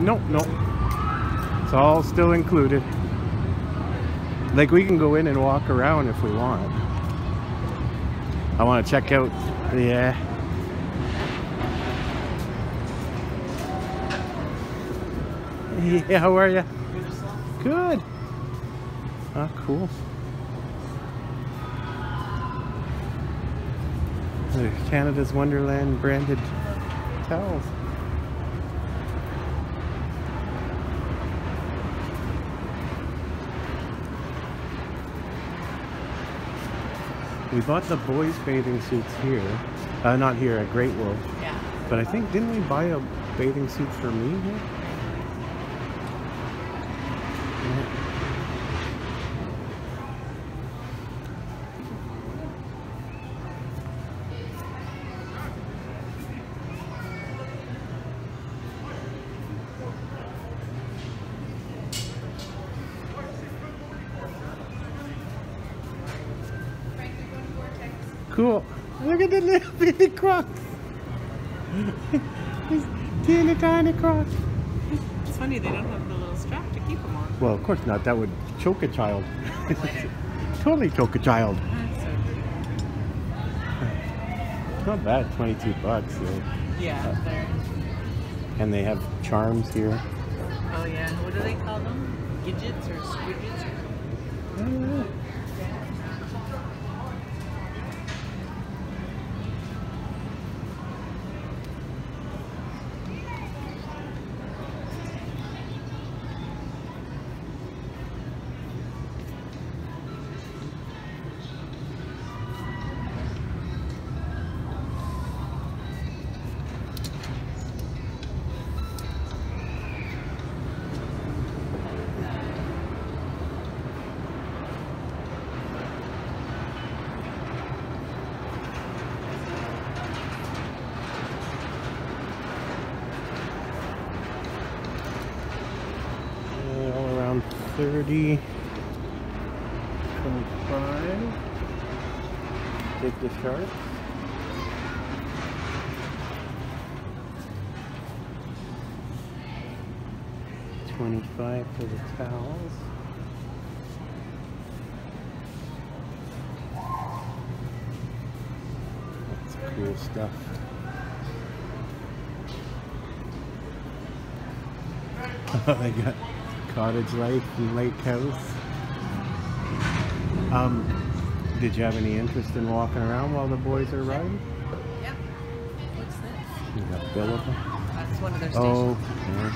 Nope, nope. It's all still included. Like we can go in and walk around if we want. I want to check out. Yeah. Yeah, how are you? Good. Ah, cool. Canada's Wonderland branded towels. We bought the boys' bathing suits here. Uh, not here, at Great Wolf. Yeah. But I think, didn't we buy a bathing suit for me here? Cool. Look at the little bitty crocs. These teeny tiny crocs. It's funny they don't have the little strap to keep them on. Well, of course not. That would choke a child. totally choke a child. So, Not bad. 22 bucks. though. yeah, uh, they're. And they have charms here. Oh yeah, what do they call them? Gidgets or squidgets or something? 30, 25. Take the sharp. Twenty-five for the towels. That's cool stuff. I got cottage life and lake house. Um, did you have any interest in walking around while the boys are riding? Yep. What's this? You got Bill of them? That's one of their stations. Oh, yeah.